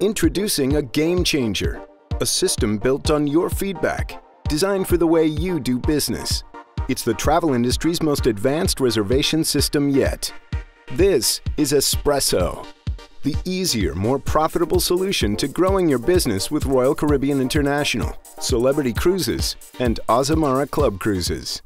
Introducing a game changer, a system built on your feedback, designed for the way you do business. It's the travel industry's most advanced reservation system yet. This is Espresso, the easier, more profitable solution to growing your business with Royal Caribbean International, Celebrity Cruises, and Azamara Club Cruises.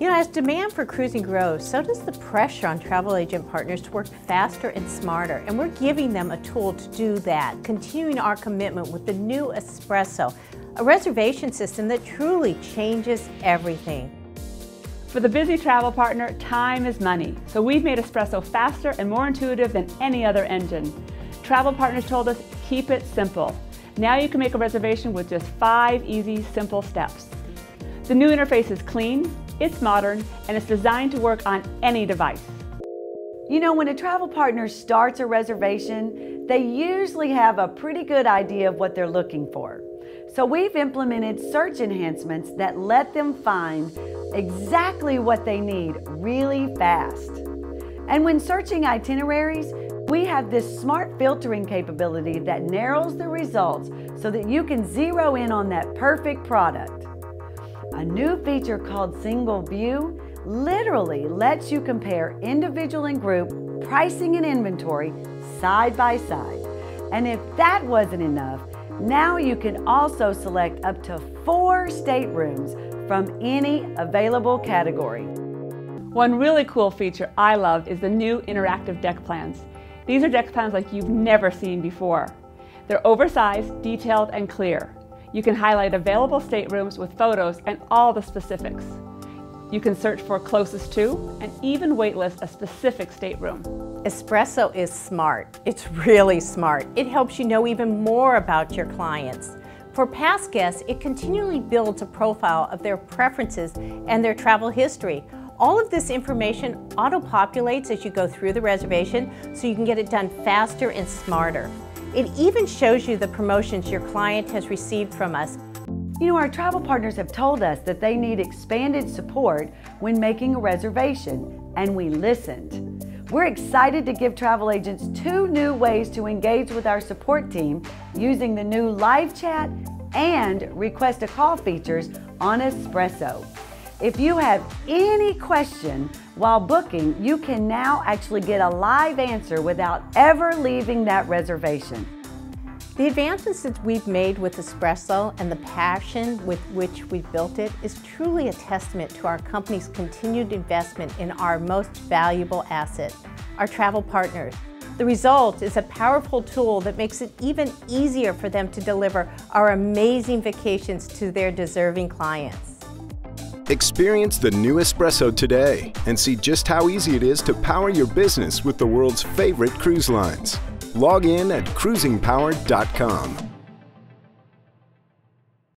You know, as demand for cruising grows, so does the pressure on travel agent partners to work faster and smarter. And we're giving them a tool to do that, continuing our commitment with the new Espresso, a reservation system that truly changes everything. For the busy travel partner, time is money. So we've made Espresso faster and more intuitive than any other engine. Travel partners told us, keep it simple. Now you can make a reservation with just five easy, simple steps. The new interface is clean, it's modern, and it's designed to work on any device. You know, when a travel partner starts a reservation, they usually have a pretty good idea of what they're looking for. So we've implemented search enhancements that let them find exactly what they need really fast. And when searching itineraries, we have this smart filtering capability that narrows the results so that you can zero in on that perfect product. A new feature called Single View literally lets you compare individual and group pricing and inventory side by side. And if that wasn't enough, now you can also select up to four staterooms from any available category. One really cool feature I love is the new interactive deck plans. These are deck plans like you've never seen before. They're oversized, detailed, and clear. You can highlight available staterooms with photos and all the specifics. You can search for closest to and even waitlist a specific stateroom. Espresso is smart. It's really smart. It helps you know even more about your clients. For past guests, it continually builds a profile of their preferences and their travel history. All of this information auto-populates as you go through the reservation so you can get it done faster and smarter. It even shows you the promotions your client has received from us. You know, our travel partners have told us that they need expanded support when making a reservation, and we listened. We're excited to give travel agents two new ways to engage with our support team using the new live chat and request a call features on Espresso. If you have any question while booking, you can now actually get a live answer without ever leaving that reservation. The advancements that we've made with Espresso and the passion with which we've built it is truly a testament to our company's continued investment in our most valuable asset, our travel partners. The result is a powerful tool that makes it even easier for them to deliver our amazing vacations to their deserving clients. Experience the new Espresso today and see just how easy it is to power your business with the world's favorite cruise lines. Log in at cruisingpower.com.